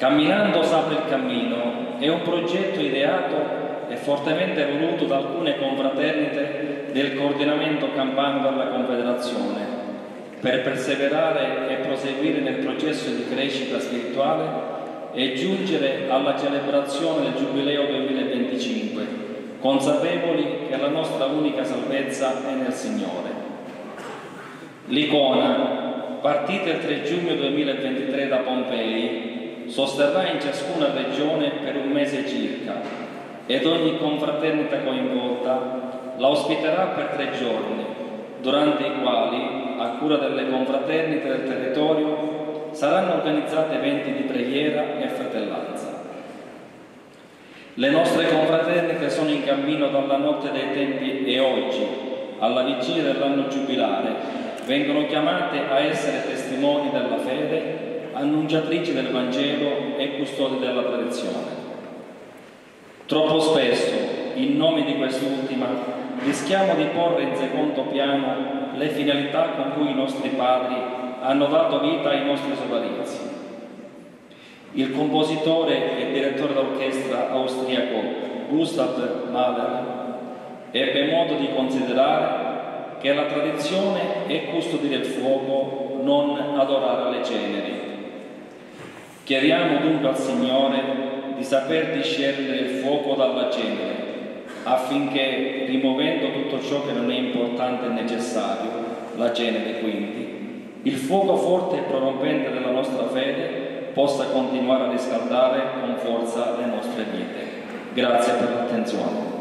Camminando s'apre il cammino è un progetto ideato e fortemente voluto da alcune confraternite del coordinamento Campano della Confederazione per perseverare e proseguire nel processo di crescita spirituale e giungere alla celebrazione del Giubileo 2025, consapevoli che la nostra unica salvezza è nel Signore. L'icona, partita il 3 giugno 2023 da Pompei, sosterrà in ciascuna regione per un mese circa ed ogni confraternita coinvolta la ospiterà per tre giorni, durante i quali, a cura delle confraternite del territorio, saranno organizzati eventi di preghiera e fratellanza. Le nostre confraternite sono in cammino dalla notte dei tempi e oggi, alla vigilia dell'anno giubilare, vengono chiamate a essere testimoni della fede, annunciatrici del Vangelo e custodi della tradizione. Troppo spesso, in nome di quest'ultima, rischiamo di porre in secondo piano le finalità con cui i nostri padri hanno dato vita ai nostri sodalizi. Il compositore e direttore d'orchestra austriaco Gustav Mahler ebbe modo di considerare che la tradizione è custodire il fuoco, non adorare le ceneri. Chiediamo dunque al Signore di saper discernere il fuoco dalla cenere, affinché, rimuovendo tutto ciò che non è importante e necessario, la cenere quindi, il fuoco forte e prorompente della nostra fede possa continuare a riscaldare con forza le nostre vite. Grazie per l'attenzione.